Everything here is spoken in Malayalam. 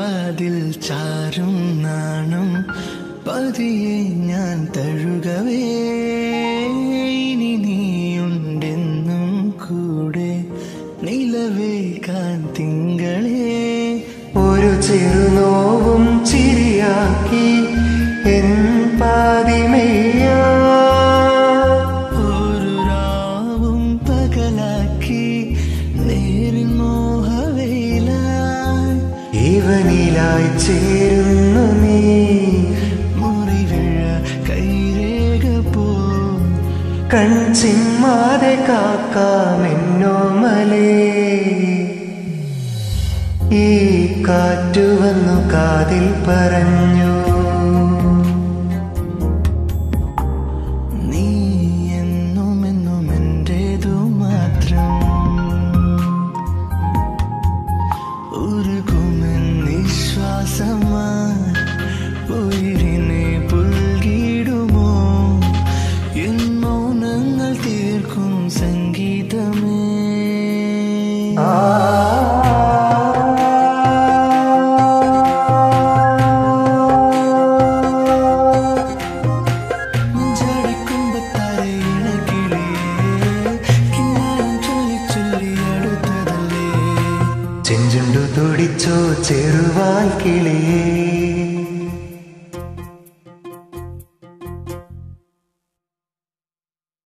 വാതിൽ ചാരും നാണം പതിയെ ഞാൻ തഴുകവേ. ഇനി നീയുണ്ടെന്നും കൂടെ നിലവേ കാൻ ഒരു ഒരു ചെറുനോവും ചിരിയാക്കി എൻ പാതിമേയ. ഒരു രാവും പകലാക്കി നേരിൽ ഇവനിലായി ചേരുന്നു നീ. മുറിവിഴ കൈരേഖ പോ. കൺചിമ്മാതെ കാക്കാമെന്നോമലേ ഈ കാറ്റു വന്നു കാതിൽ പറഞ്ഞു സംഗീതമേ. ആ. ചെഞ്ചുണ്ടു തുടിച്ചോ ചെറുവാൽ കിളിയേ